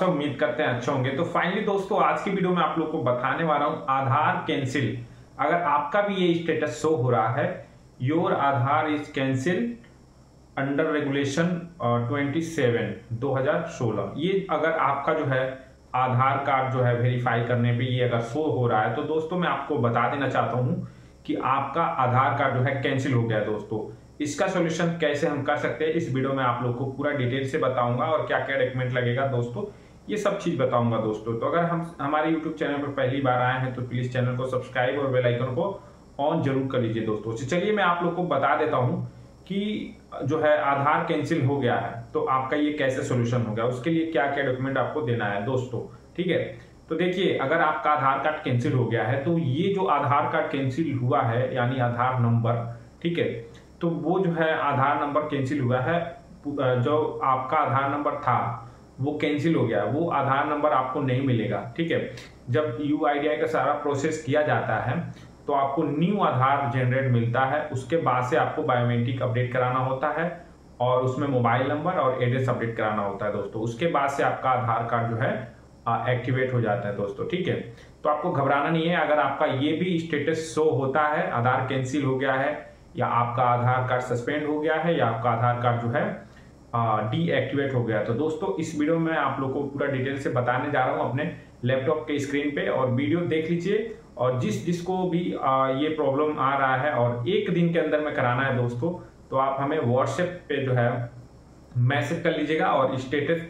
अच्छा उम्मीद करते हैं अच्छे होंगे। तो फाइनली दोस्तों, आज की वीडियो में आप लोग को बताने वाला हूँ, आधार कैंसिल अगर आपका भी ये स्टेटस शो हो रहा है your Aadhaar is cancel under regulation twenty seven दो हज़ार सोलह। ये अगर आपका जो है, आधार कार्ड जो है वेरीफाई करने पे ये अगर शो हो रहा है तो दोस्तों मैं आपको बता देना चाहता हूँ कि आपका आधार कार्ड जो है कैंसिल हो गया दोस्तों। इसका सोल्यूशन कैसे हम कर सकते हैं, इस वीडियो में आप लोग को पूरा डिटेल से बताऊँगा और क्या क्या डॉक्यूमेंट लगेगा दोस्तों। ये सब चीज़ बताऊँगा दोस्तों। तो अगर हम, हमारे यूट्यूब चैनल पर पहली बार आए हैं तो प्लीज़ चैनल को सब्सक्राइब और बेल आइकन को ऑन ज़रूर कर लीजिए दोस्तों। तो चलिए मैं आप लोग को बता देता हूँ कि जो है आधार कैंसिल हो गया है तो आपका ये कैसे सोल्यूशन हो गया उसके लिए क्या क्या डॉक्यूमेंट आपको देना है दोस्तों, ठीक है? तो देखिए, अगर आपका आधार कार्ड कैंसिल हो गया है तो ये जो आधार कार्ड कैंसिल हुआ है, यानी आधार नंबर ठीक है? तो वो जो है आधार नंबर कैंसिल हुआ है, जो आपका आधार नंबर था वो कैंसिल हो गया, वो आधार नंबर आपको नहीं मिलेगा, ठीक है? जब यू का सारा प्रोसेस किया जाता है तो आपको न्यू आधार जनरेट मिलता है, उसके बाद से आपको बायोमेट्रिक अपडेट कराना होता है, और उसमें मोबाइल नंबर और एड्रेस अपडेट कराना होता है दोस्तों। उसके बाद से आपका आधार कार्ड जो है एक्टिवेट हो जाता है दोस्तों, ठीक है? तो आपको घबराना नहीं है, अगर आपका ये भी स्टेटस शो होता है, आधार कैंसिल हो गया है, या आपका आधार कार्ड सस्पेंड हो गया है, या आपका आधार कार्ड जो है डीएक्टिवेट हो गया। तो दोस्तों इस वीडियो में आप लोग को पूरा डिटेल से बताने जा रहा हूँ अपने लैपटॉप के स्क्रीन पे और वीडियो देख लीजिए। और जिस जिसको भी आ, ये प्रॉब्लम आ रहा है और एक दिन के अंदर में कराना है दोस्तों तो आप हमें व्हाट्सएप पे जो है मैसेज कर लीजिएगा और स्टेटस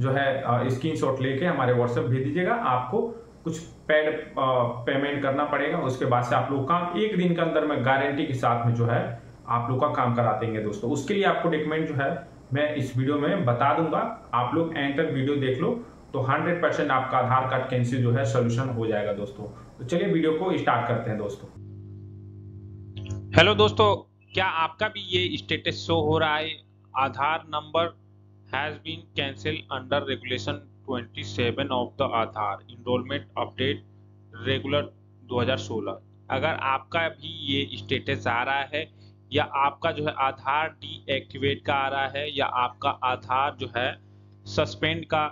जो है स्क्रीन शॉट लेके हमारे व्हाट्सएप भेज दीजिएगा। आपको कुछ पेड पेमेंट करना पड़ेगा। उसके बाद से आप लोग काम एक दिन के अंदर में गारंटी के साथ में जो है आप लोग का काम करा देंगे दोस्तों। उसके लिए आपको डॉक्यूमेंट जो है मैं इस वीडियो में बता दूँगा। आप लोग तक वीडियो देख लो तो 100 परसेंट आपका आधार कार्ड कैंसिल जो है, सोल्यूशन हो जाएगा दोस्तों। तो चलिए वीडियो को स्टार्ट करते हैं दोस्तों। हेलो दोस्तों, क्या आपका भी ये स्टेटस शो हो रहा है? Aadhaar number has been cancel under regulation 27 of the Aadhaar. Enrolment update regular 2016 अगर आपका भी ये स्टेटस आ रहा है या आपका जो है आधार डीएक्टिवेट का आ रहा है या आपका आधार जो है सस्पेंड का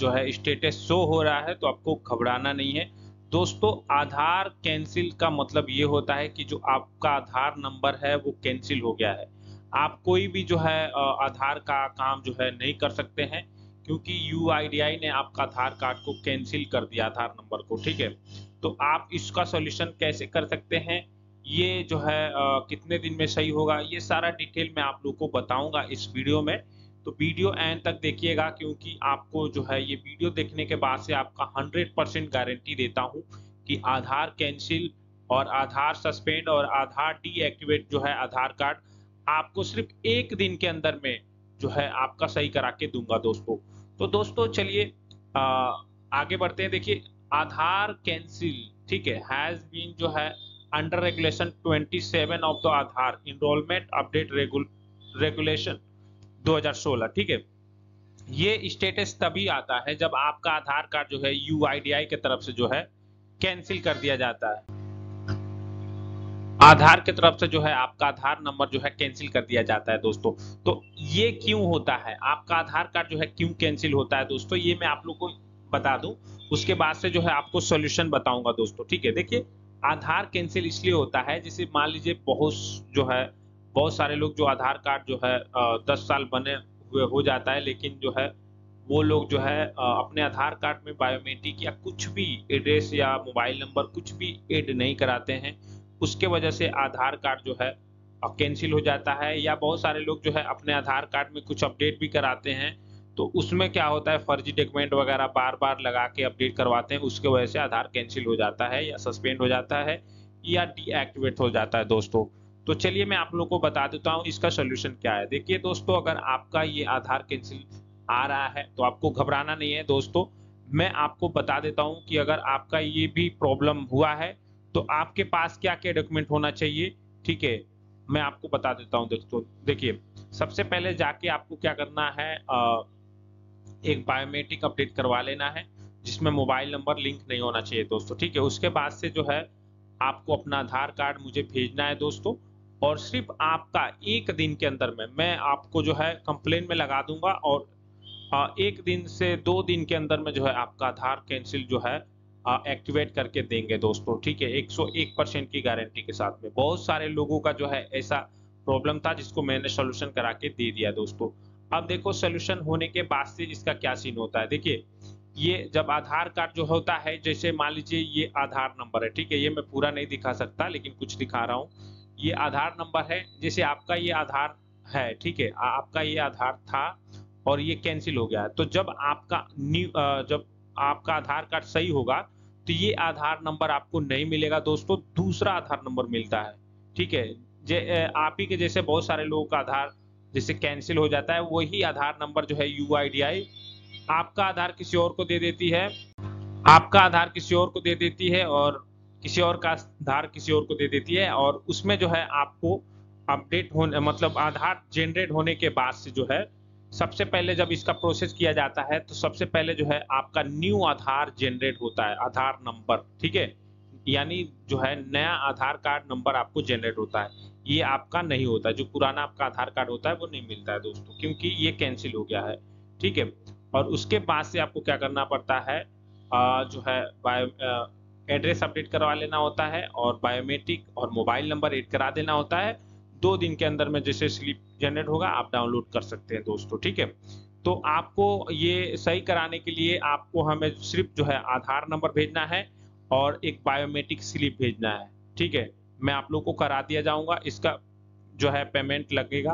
जो है स्टेटस शो हो रहा है तो आपको घबराना नहीं है। दोस्तों, आधार कैंसिल का मतलब ये होता है कि जो आपका आधार नंबर है, वो कैंसिल हो गया है। आप कोई भी जो है आधार का काम जो है नहीं कर सकते हैं, क्योंकि यू ने आपका आधार कार्ड को कैंसिल कर दिया आधार नंबर को, ठीक है? तो आप इसका सोल्यूशन कैसे कर सकते हैं? ये जो है आ, कितने दिन में सही होगा ये सारा डिटेल मैं आप लोग को बताऊँगा इस वीडियो में। तो वीडियो एंड तक देखिएगा क्योंकि आपको जो है ये वीडियो देखने के बाद से आपका 100 परसेंट गारंटी देता हूँ कि आधार कैंसिल और आधार सस्पेंड और आधार डीएक्टिवेट जो है आधार कार्ड आपको सिर्फ़ एक दिन के अंदर में जो है आपका सही करा के दूँगा दोस्तों। तो दोस्तों चलिए आगे बढ़ते हैं। देखिए आधार कैंसिल ठीक है हैज़ बीन जो है under regulation 27 of the Aadhaar enrolment update regulation 2016 ठीक है? ये स्टेटस तभी आता है जब आपका आधार कार्ड जो है यू के तरफ़ से जो है कैंसिल कर दिया जाता है। आधार की तरफ़ से जो है, आपका आधार नंबर जो है कैंसिल कर दिया जाता है दोस्तों। तो ये क्यों होता है? आपका आधार कार्ड जो है, क्यों कैंसिल होता है दोस्तों? ये मैं आप लोग को बता दूँ। उसके बाद से जो है, आपको सोल्यूशन बताऊँगा दोस्तों, ठीक है? देखिए आधार कैंसिल इसलिए होता है, जैसे मान लीजिए बहुत जो है, बहुत सारे लोग जो आधार कार्ड जो है दस साल बने हुए हो जाता है, लेकिन जो है, वो लोग जो है अपने आधार कार्ड में बायोमेट्रिक या कुछ भी एड्रेस या मोबाइल नंबर कुछ भी एड नहीं कराते हैं, उसके वजह से आधार कार्ड जो है कैंसिल हो जाता है, या बहुत सारे लोग जो है, अपने आधार कार्ड में कुछ अपडेट भी कराते हैं तो उसमें क्या होता है फर्जी डॉक्यूमेंट वगैरह बार बार लगा के अपडेट करवाते हैं उसके वजह से आधार कैंसिल हो जाता है या सस्पेंड हो जाता है या डीएक्टिवेट हो जाता है दोस्तों। तो चलिए मैं आप लोग को बता देता हूँ इसका सोल्यूशन क्या है। देखिए दोस्तों अगर आपका ये आधार कैंसिल आ रहा है तो आपको घबराना नहीं है दोस्तों। मैं आपको बता देता हूँ कि अगर आपका ये भी प्रॉब्लम हुआ है तो आपके पास क्या क्या डॉक्यूमेंट होना चाहिए ठीक है? मैं आपको बता देता हूँ दोस्तों। देखिए सबसे पहले जाके आपको क्या करना है आ, एक बायोमेट्रिक अपडेट करवा लेना है, जिसमें मोबाइल नंबर लिंक नहीं होना चाहिए दोस्तों, ठीक है? उसके बाद से जो है, आपको अपना आधार कार्ड मुझे भेजना है दोस्तों, और सिर्फ़ आपका एक दिन के अंदर में, मैं आपको जो है कंप्लेन में लगा दूँगा और एक दिन से दो दिन के अंदर में जो है, आपका आधार कैंसिल जो है एक्टिवेट करके देंगे दोस्तों, ठीक है? 101 परसेंट की गारंटी के साथ में। बहुत सारे लोगों का जो है, ऐसा प्रॉब्लम था जिसको मैंने सोल्यूशन करा के दे दिया दोस्तों। अब देखो सोल्यूशन होने के बाद से इसका क्या सीन होता है? देखिए, ये जब आधार कार्ड जो होता है, जैसे मान लीजिए ये आधार नंबर है, ठीक है? ये मैं पूरा नहीं दिखा सकता, लेकिन कुछ दिखा रहा हूँ। ये आधार नंबर है, जैसे आपका ये आधार है, ठीक है? आपका ये आधार था और ये कैंसिल हो गया। तो जब आपका न्यू जब आपका आधार कार्ड सही होगा तो ये आधार नंबर आपको नहीं मिलेगा दोस्तों, दूसरा आधार नंबर मिलता है, ठीक है? आप ही के जैसे बहुत सारे लोगों का आधार जैसे कैंसिल हो जाता है, वही आधार नंबर जो है यूआईडीआई आपका आधार किसी और को दे देती है। आपका आधार किसी और को दे देती है और किसी और का आधार किसी और को दे देती है और उसमें जो है आपको अपडेट होने मतलब आधार जनरेट होने के बाद से जो है, सबसे पहले जब इसका प्रोसेस किया जाता है तो सबसे पहले जो है आपका न्यू आधार जनरेट होता है, आधार नंबर ठीक है? यानी जो है नया आधार कार्ड नंबर आपको जनरेट होता है। ये आपका नहीं होता जो पुराना आपका आधार कार्ड होता है वो नहीं मिलता है दोस्तों क्योंकि ये कैंसिल हो गया है ठीक है? और उसके बाद से आपको क्या करना पड़ता है आ, जो है बायो एड्रेस अपडेट करवा लेना होता है और बायोमेट्रिक और मोबाइल नंबर एड करा देना होता है। दो दिन के अंदर में जैसे स्लिप जनरेट होगा आप डाउनलोड कर सकते हैं दोस्तों ठीक है? तो आपको ये सही कराने के लिए आपको हमें सिर्फ़ जो है आधार नंबर भेजना है और एक बायोमेट्रिक स्लिप भेजना है ठीक है? मैं आप लोग को करा दिया जाऊँगा। इसका जो है पेमेंट लगेगा।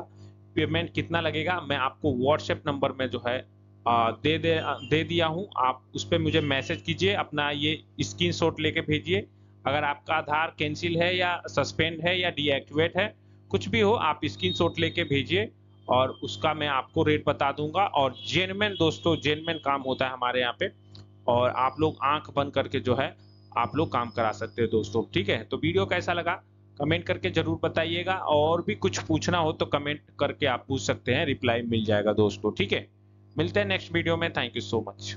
पेमेंट कितना लगेगा? मैं आपको व्हाट्सएप नंबर में जो है दे दे दे दिया हूँ। आप उस पर मुझे मैसेज कीजिए, अपना ये स्क्रीन शॉट लेके भेजिए। अगर आपका आधार कैंसिल है या सस्पेंड है या डीएक्टिवेट है, कुछ भी हो, आप स्क्रीन शॉट लेके भेजिए और उसका मैं आपको रेट बता दूँगा। और जेनमेन दोस्तों जेनमेन काम होता है हमारे यहाँ पे। और आप लोग आँख बंद करके जो है आप लोग काम करा सकते हैं दोस्तों, ठीक है? तो वीडियो कैसा लगा? कमेंट करके ज़रूर बताइएगा, और भी कुछ पूछना हो तो कमेंट करके आप पूछ सकते हैं, रिप्लाई मिल जाएगा दोस्तों, ठीक है? मिलते हैं नेक्स्ट वीडियो में, थैंक यू सो मच।